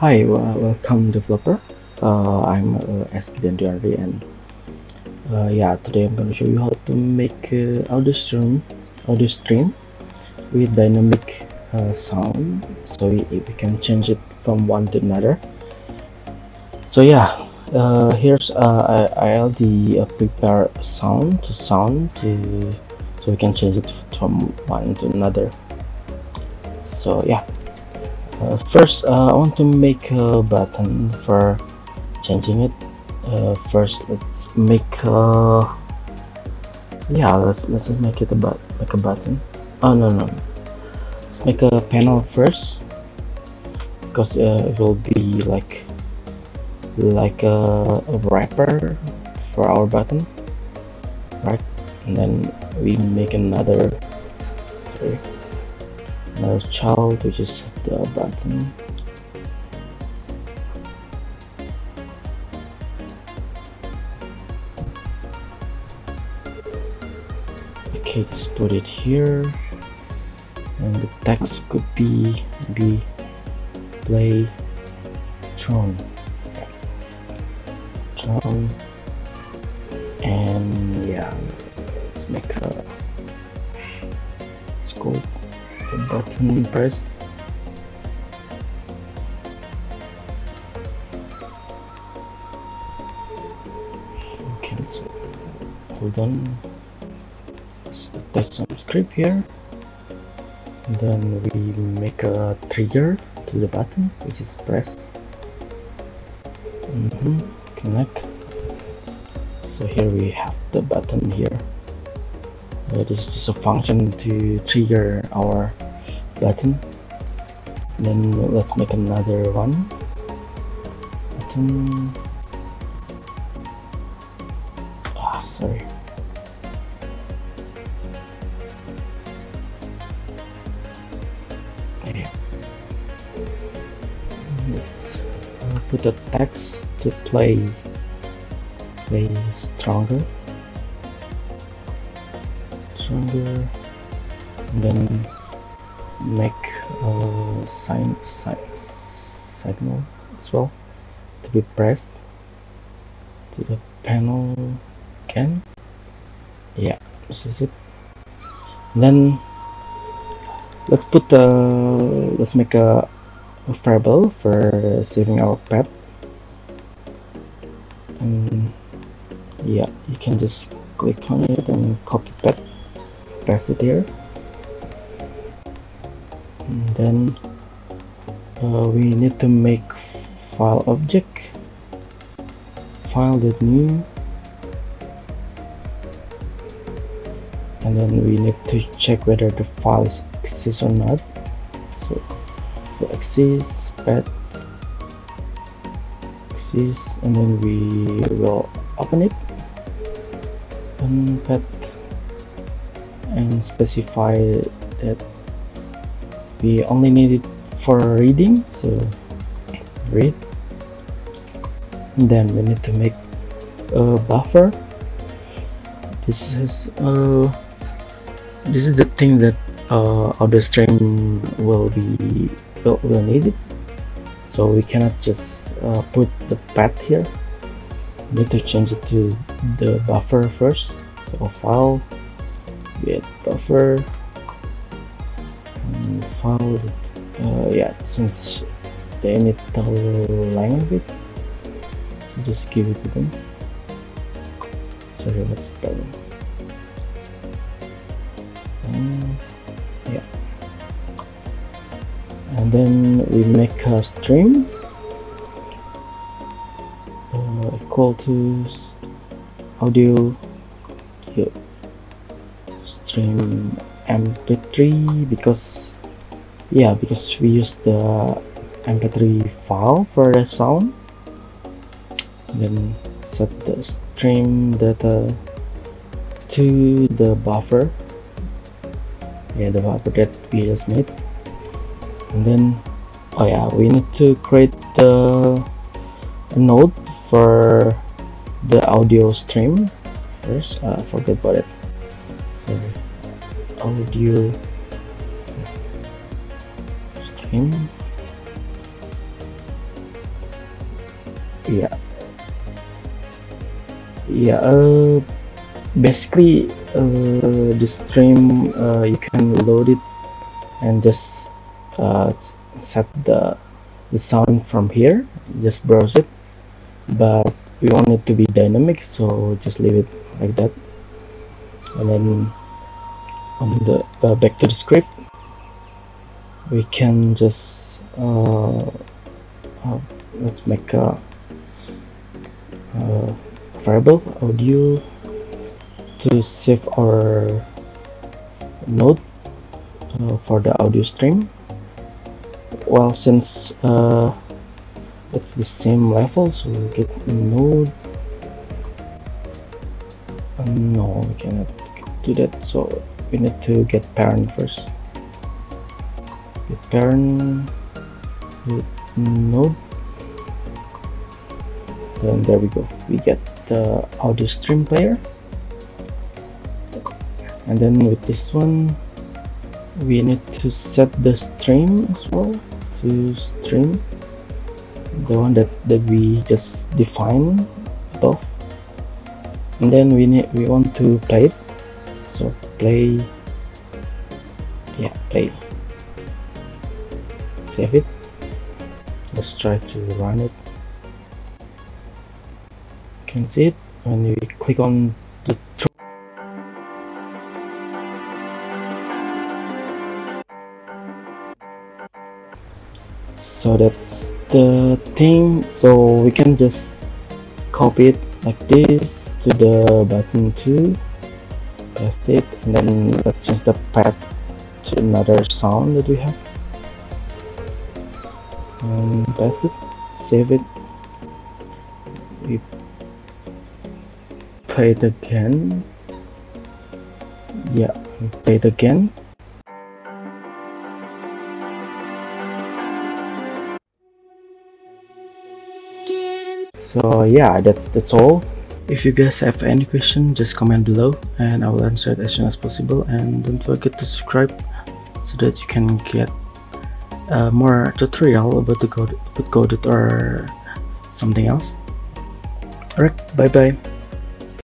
Hi, uh, welcome developer. Uh, I'm uh, and uh, yeah, today I'm going to show you how to make uh, audio stream, audio stream with dynamic uh, sound. So we, we can change it from one to another. So yeah, uh, here's uh, I'll the uh, prepare sound to sound to so we can change it from one to another. So yeah uh, first uh, I want to make a button for changing it. Uh, first let's make a yeah let's let's make it a but make a button. Oh no no. Let's make a panel first because uh, it will be like like a, a wrapper for our button right? And then we make another another child which is button um, okay just put it here. And the text could be be play throne. Throne. And yeah let's make a scope the button press okay hold on. Let's attach some script here. Then we make a trigger to the button which is press. Mm -hmm. connect. So here we have the button here. Uh, this is just a function to trigger our button. Then let's make another one. Button sorry. Let's put the text to play play stronger. Stronger then make a sign, sign signal as well. To be pressed to the panel again yeah this is it. And then let's put the let's make a, a variable for saving our pet. And yeah you can just click on it and copy pet paste it here. And then uh, we need to make file object. File that new and then we need to check whether the files exist or not. So for exists pet exists and then we will open it. And pet and specify that we only need it for reading so read. And then we need to make a buffer. This is uh this is the thing that uh stream will be will, will need it. So we cannot just uh, put the path here. We need to change it to the buffer first. So file get buffer. And file uh, yeah since they need the length of it so just give it to them. Sorry what's that and then we make a string uh, equal to audio stream mp3 because yeah because we use the mp3 file for the sound. Then set the stream data to the buffer. Yeah the buffer that we just made and then oh yeah we need to create the node for the audio stream first. Uh, forget about it. So audio stream. Yeah. Yeah uh, basically uh, the stream uh, you can load it and just uh, set the the sound from here just browse it. But we want it to be dynamic so just leave it like that. And then on the uh, back to the script we can just uh, uh, let's make a, a variable audio to save our node uh, for the audio stream well since uh, it's the same level so we'll get node uh, no we cannot do that. So we need to get parent first. Get parent with node then there we go. We get the audio stream player. And then with this one we need to set the stream as well to stream. The one that, that we just defined above and then we need we want to play it. So play. Yeah play. Save it. Let's try to run it. You can see it when we click on so that's the thing. So we can just copy it like this to the button 2 paste it and then let's change the path to another sound that we have. And paste it save it. We play it again. Yeah play it again so yeah that's that's all. If you guys have any question just comment below and i will answer it as soon as possible. And don't forget to subscribe so that you can get uh, more tutorial about the code about code or something else. Alright bye bye